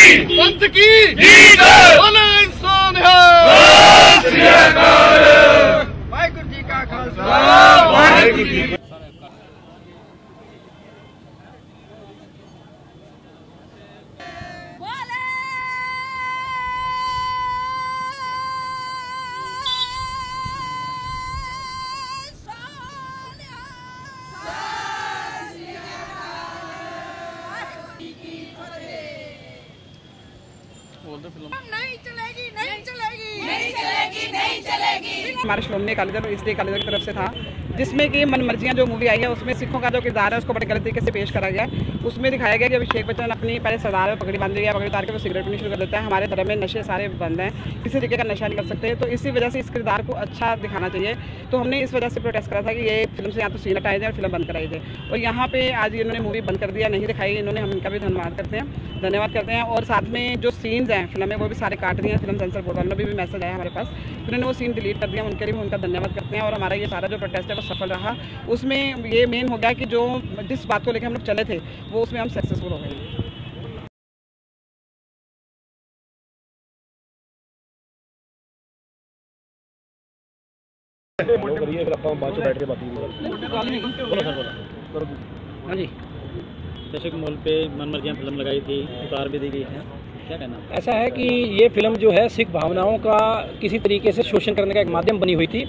की पंथ की जीत बोले इंसान है वाहिगुरु जी का खालसा वाहेगुरु जी नहीं चलेगी नहीं चलेगी नहीं चलेगी नहीं चलेगी हमारे श्रोमणी अकाली दल इसलिए अकाली दल की तरफ़ से था। जिसमें कि मन मर्जियाँ जो मूवी आई है, उसमें सिखों का जो किरदार है, उसको बड़े गलत तरीके से पेश करा गया उसमें दिखाया गया कि अभिषेक बच्चन अपनी पहले सरदार में पगड़ी बाँध लिया पगड़ी उतार के वो सिगरेट पीनी शुरू कर देता है। हमारे धर्म में नशे सारे बंद हैं, किसी तरीके का नशा नहीं कर सकते। तो इसी वजह से इस किरदार को अच्छा दिखाना चाहिए। तो हमने इस वजह से प्रोटेस्ट करा था कि ये फ़िल्म से यहाँ तो सीन हटाए जाए और फ़िल्म बंद कराई जाए। और यहाँ पे आज इन्होंने मूवी बंद कर दिया, नहीं दिखाई, इन्होंने हम इनका भी धन्यवाद करते हैं। धन्यवाद करते हैं। और साथ में जो सीन्स हैं फ़िल्म में, वो भी सारे काट दिए हैं। फ़िल्म सेंसर बोर्ड वालों भी मैसेज आया हमारे पास। उन्होंने वो सीन डिलीट कर दिया उनके लिए भी उनका धन्यवाद करते हैं। और हमारा ये सारा जो प्रोटेस्ट है वो सफल रहा। उसमें ये मेन हो गया कि जो जिस बात को लेकर हम लोग चले थे वो उसमें हम सक्सेसफुल हो गए। हाँ जी। दर्शक मॉल पे मन मर्जियाँ फ़िल्म लगाई थी उतार भी दी गई है। क्या कहना ऐसा है कि ये फ़िल्म जो है, सिख भावनाओं का किसी तरीके से शोषण करने का एक माध्यम बनी हुई थी।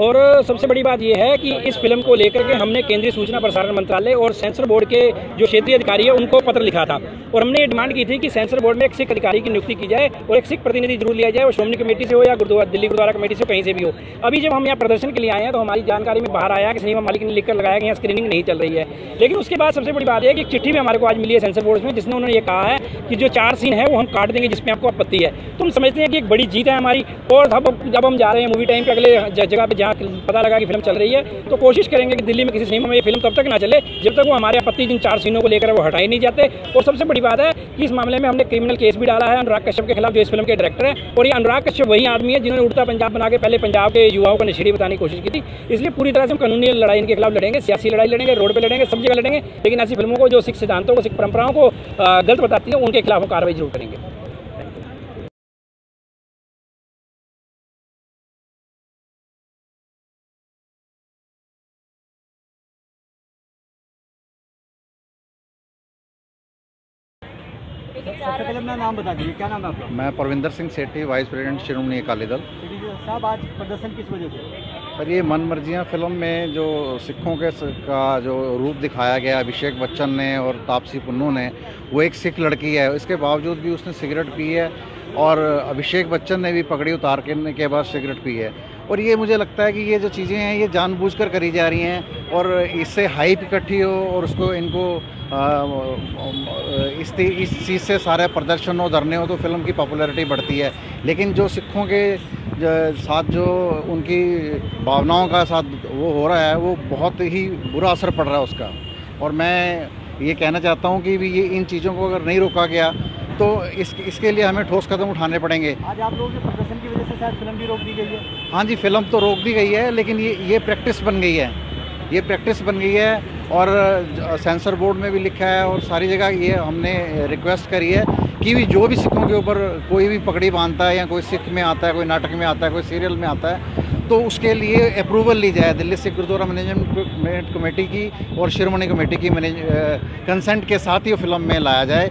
और सबसे बड़ी बात यह है कि इस फ़िल्म को लेकर के हमने केंद्रीय सूचना प्रसारण मंत्रालय और सेंसर बोर्ड के जो क्षेत्रीय अधिकारी है, उनको पत्र लिखा था। और हमने ये डिमांड की थी कि सेंसर बोर्ड में एक सिख अधिकारी की नियुक्ति की जाए और एक सिख प्रतिनिधि ज़रूर लिया जाए, वो श्रोमणी कमेटी से हो या गुरुद्वारा, दिल्ली गुरुद्वारा कमेटी से कहीं से भी हो। अभी जब हम यहाँ प्रदर्शन के लिए आए हैं तो हमारी जानकारी में बाहर आया कि सिनेमा मालिक ने लिखकर लगाया कि यहाँ स्क्रीनिंग नहीं चल रही है। लेकिन उसके बाद सबसे बड़ी बात यह कि चिट्ठी भी हमारे को आज मिली है सेंसर बोर्ड में, जिसने उन्होंने ये कहा है कि जो चार सीन है, वो हम काट देंगे जिसमें आपको आपत्ति है। तो हम समझते हैं कि एक बड़ी जीत है हमारी और अब जब हम जा रहे हैं मूवी टाइम पे, अगले जगह पर जहाँ पता लगा कि फ़िल्म चल रही है तो कोशिश करेंगे कि दिल्ली में किसी सिनेमा में ये फ़िल्म तब तक ना चले, जब तक वो हमारे आपत्ति जिन चार सीनों को लेकर वो हटाए नहीं जाते। और सबसे बड़ी बात है कि इस मामले में हमने क्रिमिनल केस भी डाला है अनुराग कश्यप के खिलाफ, जो इस फ़िल्म के डायरेक्टर है। और ये अनुराग कश्यप वही आदमी है जिन्होंने उड़ता पंजाब बना के पहले पंजाब के युवाओं को नशेड़ी बताने की कोशिश की थी। इसलिए पूरी तरह से हम कानूनी लड़ाई इनके खिलाफ लड़ेंगे, सियासी लड़ाई लड़ेंगे, रोड पर लड़ेंगे, सब जगह लड़ेंगे। लेकिन ऐसी फ़िल्मों को, जो सिख सिद्धांतों को, सिख परंपराओं को गलत बताती है, उनके खिलाफ हम कार्रवाई ज़रूर करेंगे। सबसे पहले अपना नाम बता दीजिए क्या नाम है आपका? मैं परविंदर सिंह सेठी वाइस प्रेसिडेंट शिरोमणि अकाली दल साहब आज प्रदर्शन किस वजह से? पर ये मन मर्जियाँ फ़िल्म में जो सिखों के का जो रूप दिखाया गया अभिषेक बच्चन ने और तापसी पुन्नू ने वो एक सिख लड़की है। इसके बावजूद भी उसने सिगरेट पी है और अभिषेक बच्चन ने भी पगड़ी उतार के के बाद सिगरेट पी है। और ये मुझे लगता है कि ये जो चीज़ें हैं, ये जानबूझकर करी जा रही हैं और इससे हाइप इकट्ठी हो और उसको इनको इस इस चीज़ से सारे प्रदर्शन हो धरने हो तो फ़िल्म की पॉपुलैरिटी बढ़ती है। लेकिन जो सिखों के साथ जो उनकी भावनाओं का साथ वो हो रहा है, वो बहुत ही बुरा असर पड़ रहा है उसका। और मैं ये कहना चाहता हूँ कि भी ये इन चीज़ों को अगर नहीं रोका गया तो इस इसके लिए हमें ठोस कदम उठाने पड़ेंगे। आज आप लोगों के प्रदर्शन की वजह से शायद फ़िल्म भी रोक दी गई है। हाँ जी फ़िल्म तो रोक दी गई है लेकिन ये ये प्रैक्टिस बन गई है। ये प्रैक्टिस बन गई है और सेंसर बोर्ड में भी लिखा है और सारी जगह ये हमने रिक्वेस्ट करी है कि भी जो भी सिखों के ऊपर कोई भी पगड़ी बांधता है या कोई सिख में आता है कोई नाटक में आता है कोई सीरियल में आता है तो उसके लिए अप्रूवल ली जाए। दिल्ली सिख गुरुद्वारा मैनेजमेंट कमेटी की और शिरोमणि कमेटी की मैनेज कंसेंट के साथ ही फ़िल्म में लाया जाए।